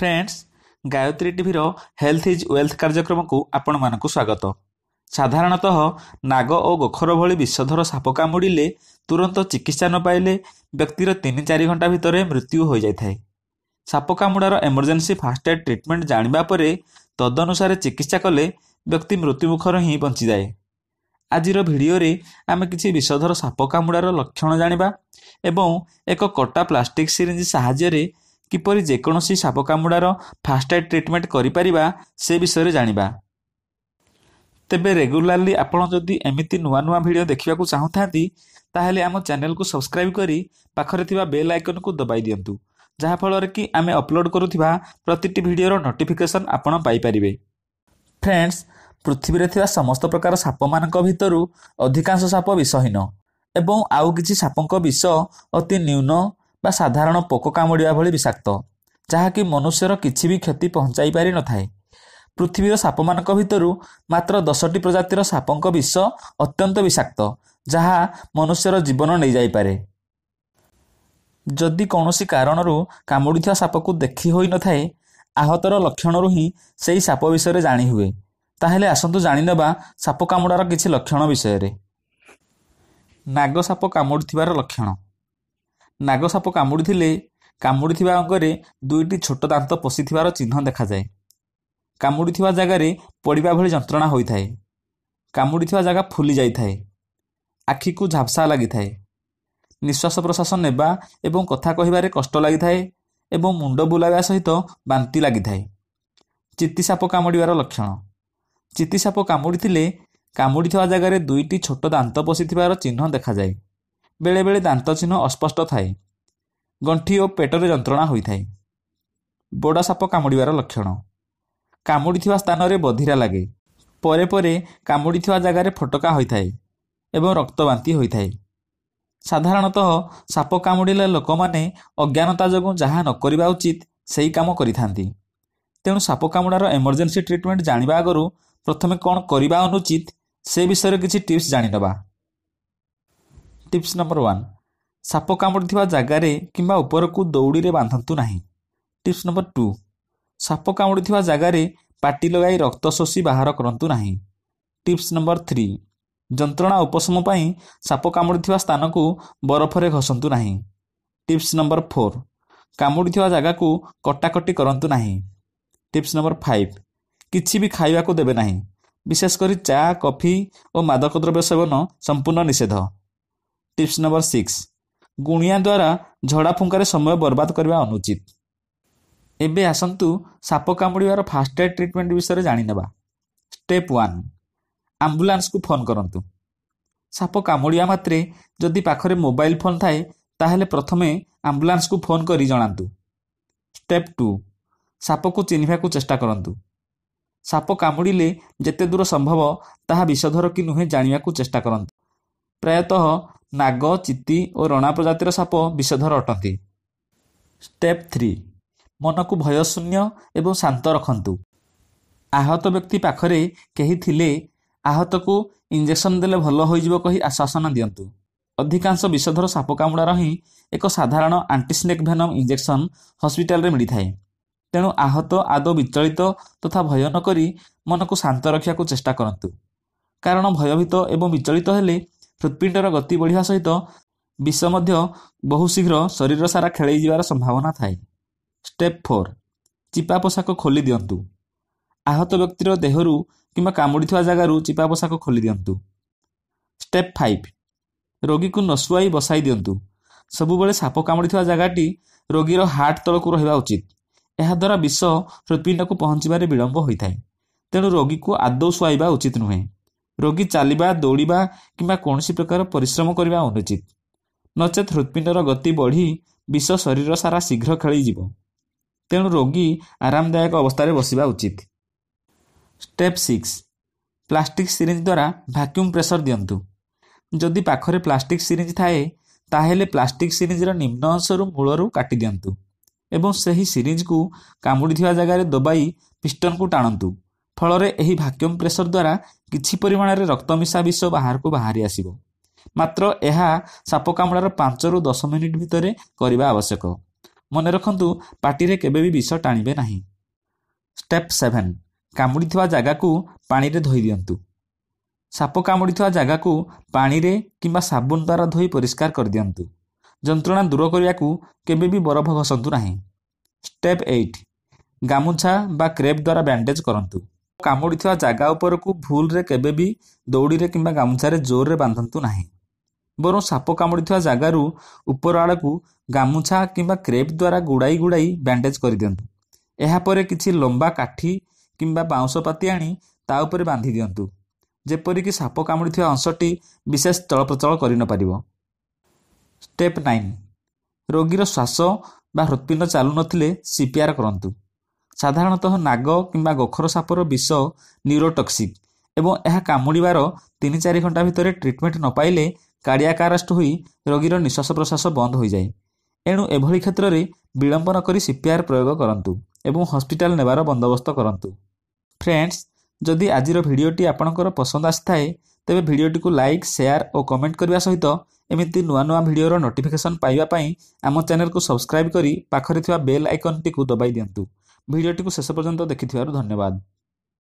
Friends Gayatri ଟିଭିର health is wealth କାର୍ଯ୍ୟକ୍ରମକୁ ଆପଣମାନଙ୍କୁ ସ୍ୱାଗତ। ସାଧାରଣତଃ ନାଗ ଓ ଗୋଖର ଭଳି ବିଷଧର ସାପ କାମୁଡ଼ିଲେ ତୁରନ୍ତ ଚିକିତ୍ସା ନ ପାଇଲେ ବ୍ୟକ୍ତିର ତିନି ଚାରି ଘଣ୍ଟା ଭିତରେ ମୃତ୍ୟୁ ହୋଇଯାଇଥାଏ। ସାପ କାମୁଡ଼ାର ଏମର୍ଜେନ୍ସି ଫାଷ୍ଟ ଏଡ୍ ଟ୍ରିଟମେଣ୍ଟ ଜାଣିବା ପରେ ତଦନୁସାରେ ଚିକିତ୍ସା କଲେ ବ୍ୟକ୍ତି ମୃତ୍ୟୁମୁଖର ହିଁ ବଞ୍ଚିଯାଏ। ଆଜିର ଭିଡ଼ିଓରେ ଆମେ କିଛି ବିଷଧର ସାପ କାମୁଡ଼ାର ଲକ୍ଷଣ ଜାଣିବା ଏବଂ ଏକ କଟା ପ୍ଲାଷ୍ଟିକ୍ ସିରିଞ୍ଜ ସାହାଯ୍ୟରେ କିପରି ଯେକୌଣସି ସାପ କାମୁଡ଼ାର ଫାଷ୍ଟ ଏଡ୍ ଟ୍ରିଟମେଣ୍ଟ କରିପାରିବା ସେ ବିଷୟରେ ଜାଣିବା। ତେବେ ରେଗୁଲାରଲି ଆପଣ ଯଦି ଏମିତି ନୂଆ ନୂଆ ଭିଡ଼ିଓ ଦେଖିବାକୁ ଚାହୁଁଥାନ୍ତି ତାହେଲେ ଆମ ଚ୍ୟାନେଲକୁ ସବସ୍କ୍ରାଇବ୍ କରି ପାଖରେ ଥିବା ବେଲ୍ ଆଇକନ୍କୁ ଦବାଇ ଦିଅନ୍ତୁ ଯାହାଫଳରେ କି ଆମେ ଅପଲୋଡ଼ କରୁଥିବା ପ୍ରତିଟି ଭିଡ଼ିଓର ନୋଟିଫିକେସନ୍ ଆପଣ ପାଇପାରିବେ। ଫ୍ରେଣ୍ଡସ୍ ପୃଥିବୀରେ ଥିବା ସମସ୍ତ ପ୍ରକାର ସାପମାନଙ୍କ ଭିତରୁ ଅଧିକାଂଶ ସାପ ବିଷହୀନ ଏବଂ ଆଉ କିଛି ସାପଙ୍କ ବିଷ ଅତି ନ୍ୟୁନ ବା ସାଧାରଣ ପୋକ କାମୁଡ଼ିବା ଭଳି ବିଷାକ୍ତ ଯାହାକି ମନୁଷ୍ୟର କିଛି ବି କ୍ଷତି ପହଞ୍ଚାଇ ପାରିନଥାଏ ପୃଥିବୀର ସାପମାନଙ୍କ ଭିତରୁ ମାତ୍ର ଦଶଟି ପ୍ରଜାତିର ସାପଙ୍କ ବିଷ ଅତ୍ୟନ୍ତ ବିଷାକ୍ତ ଯାହା ମନୁଷ୍ୟର ଜୀବନ ନେଇଯାଇପାରେ ଯଦି କୌଣସି କାରଣରୁ କାମୁଡ଼ିଥିବା ସାପକୁ ଦେଖି ହୋଇନଥାଏ ଆହତର ଲକ୍ଷଣରୁ ହିଁ ସେହି ସାପ ବିଷୟରେ ଜାଣି ହୁଏ। ତାହେଲେ ଆସନ୍ତୁ ଜାଣିନେବା ସାପ କାମୁଡ଼ାର କିଛି ଲକ୍ଷଣ ବିଷୟରେ। ନାଗ ସାପ କାମୁଡ଼ିଥିବାର ଲକ୍ଷଣ। ନାଗସାପ କାମୁଡ଼ିଥିଲେ। କାମୁଡ଼ିଥିବା ଅଙ୍ଗରେ ଦୁଇଟି ଛୋଟ ଦାନ୍ତ ପଶିଥିବାର ଚିହ୍ନ ଦେଖାଯାଏ। କାମୁଡ଼ିଥିବା ଜାଗାରେ ପଡ଼ିବା ଭଳି ଯନ୍ତ୍ରଣା ହୋଇଥାଏ। କାମୁଡ଼ିଥିବା ଜାଗା ଫୁଲି ଯାଇଥାଏ। ଆଖିକୁ ଝାପ୍ସା ଲାଗିଥାଏ। ନିଶ୍ୱାସ ପ୍ରଶ୍ୱାସ ନେବା ଏବଂ କଥା କହିବାରେ କଷ୍ଟ ଲାଗିଥାଏ ଏବଂ ମୁଣ୍ଡ ବୁଲାଇବା ସହିତ ବାନ୍ତି ଲାଗିଥାଏ। ଚିତିସାପ କାମୁଡ଼ିବାର ଲକ୍ଷଣ। ଚିତିସାପ କାମୁଡ଼ିଥିଲେ କାମୁଡ଼ିଥିବା ଜାଗାରେ ଦୁଇଟି ଛୋଟ ଦାନ୍ତ ପଶିଥିବାର ଚିହ୍ନ ଦେଖାଯାଏ। ବେଳେବେଳେ ଦାନ୍ତ ଚିହ୍ନ ଅସ୍ପଷ୍ଟ ଥାଏ। ଗଣ୍ଠି ଓ ପେଟରେ ଯନ୍ତ୍ରଣା ହୋଇଥାଏ। ବଡ଼ ସାପ କାମୁଡ଼ିବାର ଲକ୍ଷଣ। କାମୁଡ଼ିଥିବା ସ୍ଥାନରେ ବଧିରା ଲାଗେ। ପରେ ପରେ କାମୁଡ଼ିଥିବା ଜାଗାରେ ଫଟକା ହୋଇଥାଏ ଏବଂ ରକ୍ତବାନ୍ତି ହୋଇଥାଏ। ସାଧାରଣତଃ ସାପ କାମୁଡ଼ିଲେ ଲୋକମାନେ ଅଜ୍ଞାନତା ଯୋଗୁଁ ଯାହା ନ କରିବା ଉଚିତ ସେହି କାମ କରିଥାନ୍ତି। ତେଣୁ ସାପ କାମୁଡ଼ାର ଏମର୍ଜେନ୍ସି ଟ୍ରିଟମେଣ୍ଟ ଜାଣିବା ଆଗରୁ ପ୍ରଥମେ କ'ଣ କରିବା ଅନୁଚିତ ସେ ବିଷୟରେ କିଛି ଟିପ୍ସ ଜାଣିନେବା। ଟିପ୍ସ ନମ୍ବର ୱାନ୍ ସାପ କାମୁଡ଼ିଥିବା ଜାଗାରେ କିମ୍ବା ଉପରକୁ ଦୌଡ଼ିରେ ବାନ୍ଧନ୍ତୁ ନାହିଁ। ଟିପ୍ସ ନମ୍ବର ଟୁ ସାପ କାମୁଡ଼ିଥିବା ଜାଗାରେ ପାଟି ଲଗାଇ ରକ୍ତ ଶୋଷି ବାହାର କରନ୍ତୁ ନାହିଁ। ଟିପ୍ସ ନମ୍ବର ଥ୍ରୀ ଯନ୍ତ୍ରଣା ଉପଶମ ପାଇଁ ସାପ କାମୁଡ଼ିଥିବା ସ୍ଥାନକୁ ବରଫରେ ଘଷନ୍ତୁ ନାହିଁ। ଟିପ୍ସ ନମ୍ବର ଫୋର୍ କାମୁଡ଼ିଥିବା ଜାଗାକୁ କଟାକଟି କରନ୍ତୁ ନାହିଁ। ଟିପ୍ସ ନମ୍ବର ଫାଇଭ୍ କିଛି ବି ଖାଇବାକୁ ଦେବେ ନାହିଁ। ବିଶେଷ କରି ଚା କଫି ଓ ମାଦକ ଦ୍ରବ୍ୟ ସେବନ ସମ୍ପୂର୍ଣ୍ଣ ନିଷେଧ। ଟିପ୍ସ ନମ୍ବର ସିକ୍ସ ଗୁଣିଆ ଦ୍ୱାରା ଝଡ଼ା ଫୁଙ୍କାରେ ସମୟ ବର୍ବାଦ କରିବା ଅନୁଚିତ। ଏବେ ଆସନ୍ତୁ ସାପ କାମୁଡ଼ିବାର ଫାଷ୍ଟ ଏଡ୍ ଟ୍ରିଟମେଣ୍ଟ ବିଷୟରେ ଜାଣିନେବା। ଷ୍ଟେପ୍ ୱାନ୍ ଆମ୍ବୁଲାନ୍ସକୁ ଫୋନ୍ କରନ୍ତୁ। ସାପ କାମୁଡ଼ିବା ମାତ୍ରେ ଯଦି ପାଖରେ ମୋବାଇଲ ଫୋନ୍ ଥାଏ ତାହେଲେ ପ୍ରଥମେ ଆମ୍ବୁଲାନ୍ସକୁ ଫୋନ୍ କରି ଜଣାନ୍ତୁ। ଷ୍ଟେପ୍ ଟୁ ସାପକୁ ଚିହ୍ନିବାକୁ ଚେଷ୍ଟା କରନ୍ତୁ। ସାପ କାମୁଡ଼ିଲେ ଯେତେ ଦୂର ସମ୍ଭବ ତାହା ବିଷଧର କି ନୁହେଁ ଜାଣିବାକୁ ଚେଷ୍ଟା କରନ୍ତୁ। ପ୍ରାୟତଃ ନାଗ ଚିତି ଓ ରଣା ପ୍ରଜାତିର ସାପ ବିଷଧର ଅଟନ୍ତି। ଷ୍ଟେପ୍ ଥ୍ରୀ ମନକୁ ଭୟଶୂନ୍ୟ ଏବଂ ଶାନ୍ତ ରଖନ୍ତୁ। ଆହତ ବ୍ୟକ୍ତି ପାଖରେ କେହି ଥିଲେ ଆହତକୁ ଇଞ୍ଜେକ୍ସନ ଦେଲେ ଭଲ ହୋଇଯିବ କହି ଆଶ୍ୱାସନା ଦିଅନ୍ତୁ। ଅଧିକାଂଶ ବିଷଧର ସାପ କାମୁଡ଼ାର ହିଁ ଏକ ସାଧାରଣ ଆଣ୍ଟିସ୍ନେକ୍ ଭେନମ୍ ଇଞ୍ଜେକ୍ସନ ହସ୍ପିଟାଲରେ ମିଳିଥାଏ। ତେଣୁ ଆହତ ଆଦୌ ବିଚଳିତ ତଥା ଭୟ ନକରି ମନକୁ ଶାନ୍ତ ରଖିବାକୁ ଚେଷ୍ଟା କରନ୍ତୁ। କାରଣ ଭୟଭୀତ ଏବଂ ବିଚଳିତ ହେଲେ ହୃତ୍ପିଣ୍ଡର ଗତି ବଢ଼ିବା ସହିତ ବିଷ ମଧ୍ୟ ବହୁ ଶୀଘ୍ର ଶରୀର ସାରା ଖେଳେଇ ଯିବାର ସମ୍ଭାବନା ଥାଏ। ଷ୍ଟେପ୍ ଫୋର୍ ଚିପା ପୋଷାକ ଖୋଲି ଦିଅନ୍ତୁ। ଆହତ ବ୍ୟକ୍ତିର ଦେହରୁ କିମ୍ବା କାମୁଡ଼ିଥିବା ଜାଗାରୁ ଚିପା ପୋଷାକ ଖୋଲି ଦିଅନ୍ତୁ। ଷ୍ଟେପ୍ ଫାଇଭ୍ ରୋଗୀକୁ ନଶୁଆଇ ବସାଇ ଦିଅନ୍ତୁ। ସବୁବେଳେ ସାପ କାମୁଡ଼ିଥିବା ଜାଗାଟି ରୋଗୀର ହାର୍ଟ ତଳକୁ ରହିବା ଉଚିତ। ଏହାଦ୍ୱାରା ବିଷ ହୃତ୍ପିଣ୍ଡକୁ ପହଞ୍ଚିବାରେ ବିଳମ୍ବ ହୋଇଥାଏ। ତେଣୁ ରୋଗୀକୁ ଆଦୌ ଶୁଆଇବା ଉଚିତ ନୁହେଁ। ରୋଗୀ ଚାଲିବା ଦୌଡ଼ିବା କିମ୍ବା କୌଣସି ପ୍ରକାର ପରିଶ୍ରମ କରିବା ଅନୁଚିତ। ନଚେତ୍ ହୃତ୍ପିଣ୍ଡର ଗତି ବଢ଼ି ବିଷ ଶରୀର ସାରା ଶୀଘ୍ର ଖେଳିଯିବ। ତେଣୁ ରୋଗୀ ଆରାମଦାୟକ ଅବସ୍ଥାରେ ବସିବା ଉଚିତ। Step six. ପ୍ଲାଷ୍ଟିକ୍ ସିରିଞ୍ଜ ଦ୍ୱାରା ଭ୍ୟାକ୍ୟୁମ୍ ପ୍ରେସର ଦିଅନ୍ତୁ। ଯଦି ପାଖରେ ପ୍ଲାଷ୍ଟିକ୍ ସିରିଞ୍ଜ ଥାଏ ତାହେଲେ ପ୍ଲାଷ୍ଟିକ୍ ସିରିଞ୍ଜର ନିମ୍ନ ଅଂଶରୁ ମୂଳରୁ କାଟି ଦିଅନ୍ତୁ ଏବଂ ସେହି ସିରିଞ୍ଜକୁ କାମୁଡ଼ିଥିବା ଜାଗାରେ ଦବାଇ ପିଷ୍ଟନକୁ ଟାଣନ୍ତୁ। ଫଳରେ ଏହି ଭାକ୍ୟୁମ୍ ପ୍ରେସର ଦ୍ୱାରା କିଛି ପରିମାଣରେ ରକ୍ତ ମିଶା ବିଷ ବାହାରକୁ ବାହାରି ଆସିବ। ମାତ୍ର ଏହା ସାପ କାମୁଡ଼ାର ପାଞ୍ଚରୁ ଦଶ ମିନିଟ୍ ଭିତରେ କରିବା ଆବଶ୍ୟକ। ମନେ ରଖନ୍ତୁ ପାଟିରେ କେବେ ବି ବିଷ ଟାଣିବେ ନାହିଁ। Step seven. କାମୁଡ଼ିଥିବା ଜାଗାକୁ ପାଣିରେ ଧୋଇ ଦିଅନ୍ତୁ। ସାପ କାମୁଡ଼ିଥିବା ଜାଗାକୁ ପାଣିରେ କିମ୍ବା ସାବୁନ ଦ୍ୱାରା ଧୋଇ ପରିଷ୍କାର କରିଦିଅନ୍ତୁ। ଯନ୍ତ୍ରଣା ଦୂର କରିବାକୁ କେବେ ବି ବରଫ ଘଷନ୍ତୁ ନାହିଁ। Step eight. ଗାମୁଛା ବା କ୍ରେପ୍ ଦ୍ୱାରା ବ୍ୟାଣ୍ଡେଜ୍ କରନ୍ତୁ। କାମୁଡ଼ିଥିବା ଜାଗା ଉପରକୁ ଭୁଲରେ କେବେ ବି ଦୌଡ଼ିରେ କିମ୍ବା ଗାମୁଛାରେ ଜୋରରେ ବାନ୍ଧନ୍ତୁ ନାହିଁ। ବରଂ ସାପ କାମୁଡ଼ିଥିବା ଜାଗାରୁ ଉପର ଆଡ଼କୁ ଗାମୁଛା କିମ୍ବା କ୍ରେପ୍ ଦ୍ୱାରା ଗୁଡ଼ାଇ ଗୁଡ଼ାଇ ବ୍ୟାଣ୍ଡେଜ୍ କରିଦିଅନ୍ତୁ। ଏହାପରେ କିଛି ଲମ୍ବା କାଠି କିମ୍ବା ବାଉଁଶ ପାତି ଆଣି ତା ଉପରେ ବାନ୍ଧି ଦିଅନ୍ତୁ ଯେପରିକି ସାପ କାମୁଡ଼ିଥିବା ଅଂଶଟି ବିଶେଷ ଚଳପ୍ରଚଳ କରିନପାରିବ ଷ୍ଟେପ୍ ନାଇନ୍। ରୋଗୀର ଶ୍ୱାସ ବା ହୃତ୍ପିଣ୍ଡ ଚାଲୁନଥିଲେ ସିପିଆର କରନ୍ତୁ। ସାଧାରଣତଃ ନାଗ କିମ୍ବା ଗୋଖର ସାପର ବିଷ ନ୍ୟୁରୋଟକ୍ସିକ୍ ଏବଂ ଏହା କାମୁଡ଼ିବାର ତିନି ଚାରି ଘଣ୍ଟା ଭିତରେ ଟ୍ରିଟମେଣ୍ଟ ନ ପାଇଲେ କାର୍ଡ଼ିଆକ୍ ଆରେଷ୍ଟ ହୋଇ ରୋଗୀର ନିଶ୍ୱାସ ପ୍ରଶ୍ୱାସ ବନ୍ଦ ହୋଇଯାଏ। ଏଣୁ ଏଭଳି କ୍ଷେତ୍ରରେ ବିଳମ୍ବ ନ କରି ସିପିଆର ପ୍ରୟୋଗ କରନ୍ତୁ ଏବଂ ହସ୍ପିଟାଲ ନେବାର ବନ୍ଦୋବସ୍ତ କରନ୍ତୁ। ଫ୍ରେଣ୍ଡସ୍ ଯଦି ଆଜିର ଭିଡ଼ିଓଟି ଆପଣଙ୍କର ପସନ୍ଦ ଆସିଥାଏ ତେବେ ଭିଡ଼ିଓଟିକୁ ଲାଇକ୍ ସେୟାର ଓ କମେଣ୍ଟ କରିବା ସହିତ ଏମିତି ନୂଆ ନୂଆ ଭିଡ଼ିଓର ନୋଟିଫିକେସନ୍ ପାଇବା ପାଇଁ ଆମ ଚ୍ୟାନେଲକୁ ସବସ୍କ୍ରାଇବ୍ କରି ପାଖରେ ଥିବା ବେଲ୍ ଆଇକନ୍ଟିକୁ ଦବାଇ ଦିଅନ୍ତୁ। ଭିଡ଼ିଓଟିକୁ ଶେଷ ପର୍ଯ୍ୟନ୍ତ ଦେଖିଥିବାରୁ ଧନ୍ୟବାଦ